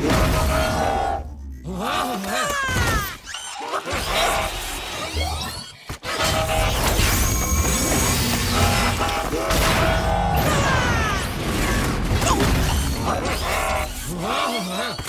Wow, wow.